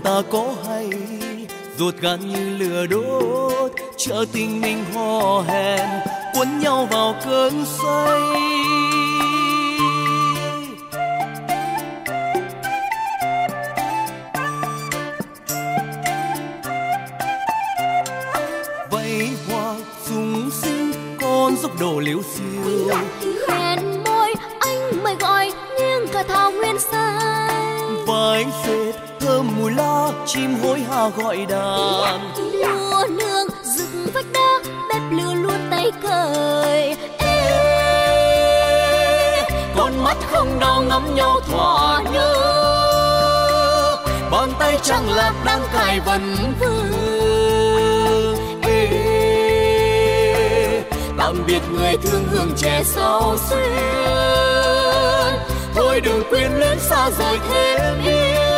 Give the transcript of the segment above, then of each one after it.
ta có hay ruột gan như lửa đốt chờ tình mình hò hẹn quấn nhau vào cơn say. Vậy hoa sung sinh con dốc đổ liếu xiêu hẹn môi anh mời gọi nghiêng cả thảo nguyên xanh. Vai dệt thơm mùi la chim hối hả gọi đàn. Mùa nương dựng vách đá bếp lửa luôn tay cười Ê, con mắt không đau ngắm nhau thỏa nhớ. Bàn tay chẳng lạc đang cài vần vương Ê, tạm biệt người thương hương trẻ sau xuyên thôi đừng quên luyến xa rời thêm yêu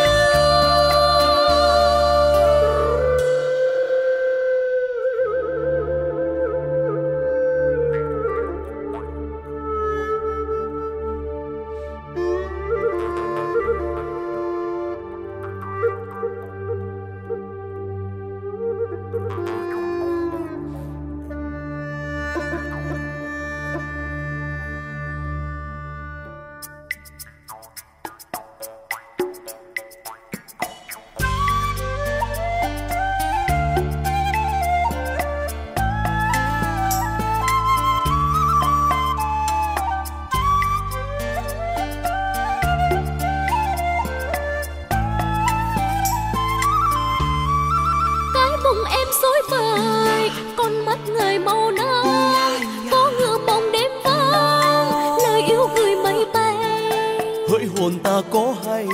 có hay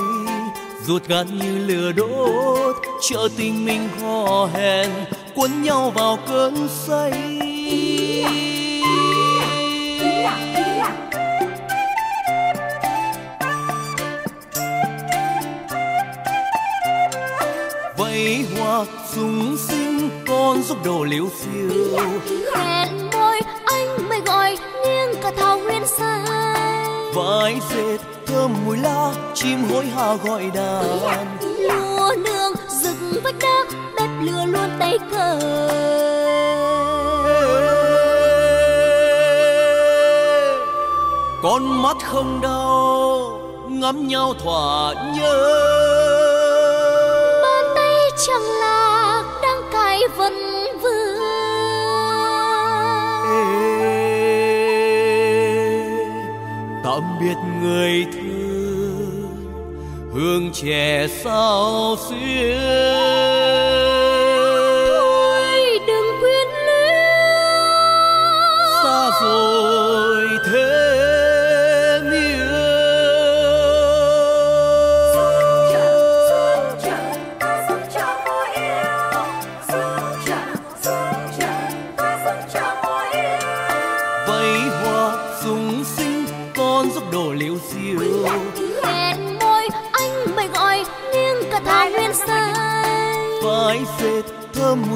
ruột gan như lửa đốt chờ tình mình hò hẹn quấn nhau vào cơn say. Vậy hoa sung sinh con giúp đồ liếu phiêu hẹn môi anh mời gọi nghiêng cả thảo nguyên xanh vai dệt thơm mùi la chim hối hả gọi đàn. Lúa nương dựng vách đá bếp lửa luôn tay cởi con mắt không đau ngắm nhau thỏa nhớ. Bàn tay chẳng lạc đang cài vần vương tạm biệt người thương hương trẻ sau xưa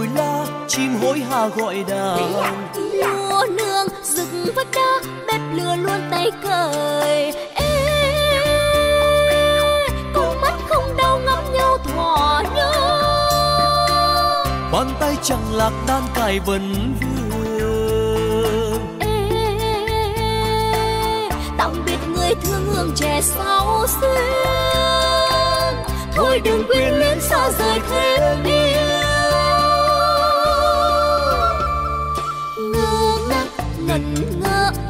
mùi la chim hối hả gọi đàn. Lúa nương dựng vách đá bếp lửa luôn tay cởi. Ê, con mắt không đau ngắm nhau thỏa nhớ. Bàn tay chẳng lạc đan cài vần vương. Ê, tạm biệt người thương hương trẻ sau xuyên. Thôi đừng quên luyến xa rời thêm yêu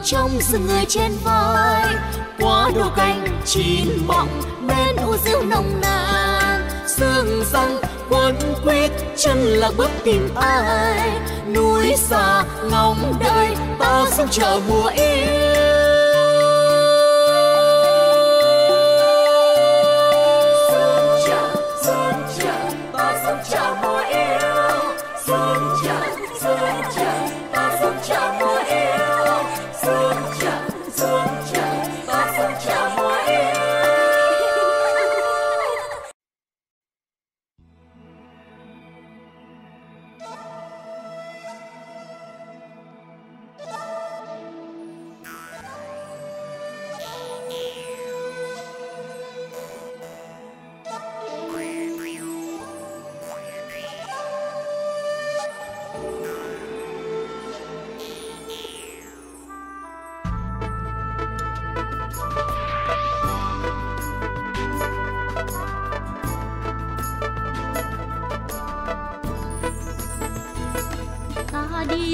trong rừng người trên vai quá đồ canh, chín mọng bên u rượu nồng nàn. Sương răng, quấn quýt, chân lạc bước tìm ai. Núi xa ngóng đợi ta sông chờ mùa yêu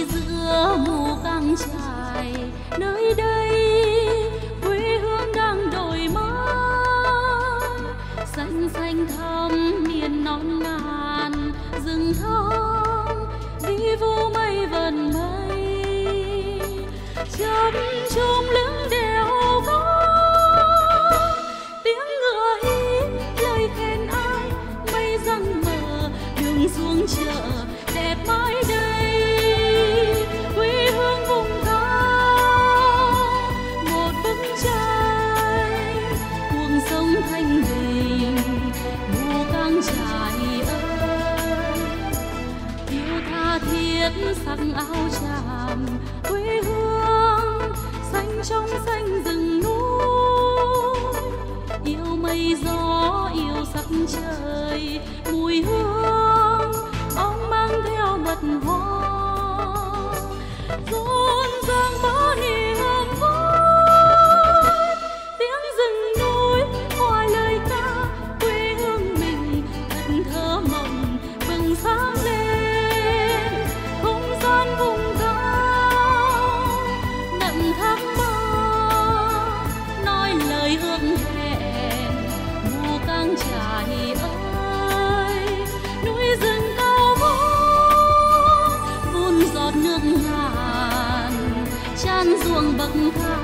giữa mù căng trải. Nơi đây, quê hương đang đổi mới. Xanh xanh thắm miền non ngàn, rừng thông đi vu mây vần mây. Chấm chấm thanh bình, mùa căng trải ơi. Yêu tha thiết sắc áo tràm, quê hương xanh trong xanh rừng núi. Yêu mây gió, yêu sắc trời, mùi hương ong mang theo mật hoa. xuông bậc thang.